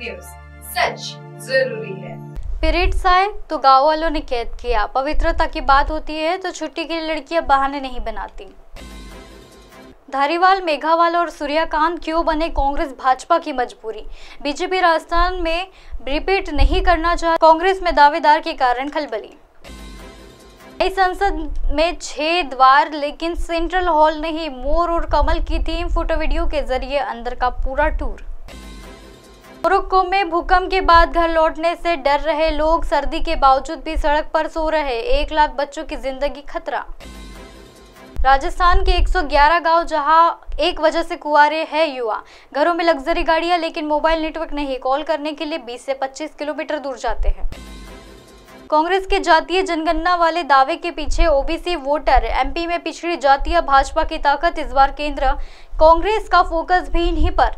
News सच ज़रूरी है। Periods आए तो गाँव वालों ने कैद किया। पवित्रता की बात होती है तो छुट्टी के लिए लड़कियाँ बहाने नहीं बनाती। धारीवाल, मेघावाल और सूर्यकांत क्यों बने कांग्रेस भाजपा की मजबूरी? बीजेपी राजस्थान में रिपीट नहीं करना चाह कांग्रेस में दावेदार के कारण खलबली। नई संसद में छह द्वार लेकिन सेंट्रल हॉल नहीं मोर और कमल की थीम फ़ोटो वीडियो के ज़रिए अंदर का पूरा टूर। मोरक्को में भूकंप के बाद घर लौटने से डर रहे लोग, सर्दी के बावजूद भी सड़क पर सो रहे। एक लाख बच्चों की ज़िंदगी खतरा। राजस्थान के 111 गाँव जहाँ एक वजह से कुआरे है युवा। घरों में लग्जरी गाड़ियाँ, लेकिन मोबाइल नेटवर्क नहीं। कॉल करने के लिए 20 से 25 किलोमीटर दूर जाते हैं। कांग्रेस के जातीय जनगणना वाले दावे के पीछे ओबीसी वोटर, एमपी में पिछड़ी जातीय भाजपा की ताकत, इस बार केंद्र, कांग्रेस का फोकस भी इन्हीं पर।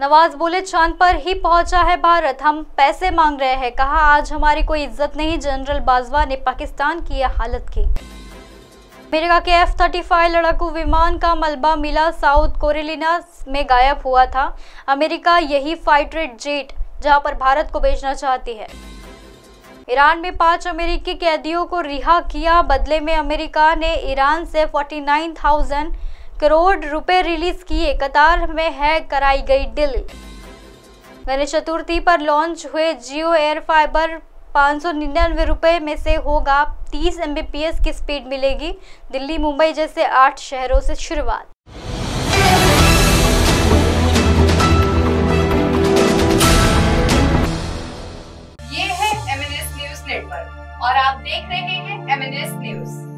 नवाज़ बोले चाँद पर ही पहुँचा है भारत हम पैसे मांग रहे हैं। कहा आज हमारी कोई इज़्ज़त नहीं जनरल बाजवा ने पाकिस्तान की यह हालत की। अमेरिका के एफ़ थर्टी फाइव लड़ाकू विमान का मलबा मिला साउथ कोरेलिना में गायब हुआ था। अमेरिका यही फाइटर जेट जहाँ पर भारत को बेचना चाहती है। ईरान में पाँच अमेरिकी कैदियों को रिहा किया। बदले में अमेरिका ने ईरान से 49,000 करोड़ रुपए रिलीज़ किए, कतार में है कराई गई डील। गणेश चतुर्थी पर लॉन्च हुए जियो एयर फाइबर पाँच सौ निन्यानवे रुपये में से होगा 30 एम की स्पीड मिलेगी, दिल्ली, मुंबई जैसे आठ शहरों से शुरुआत। ये है और आप देख रहे हैं एमएनएस न्यूज़